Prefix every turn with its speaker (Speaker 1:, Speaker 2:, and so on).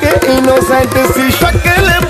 Speaker 1: que inocente si yo que le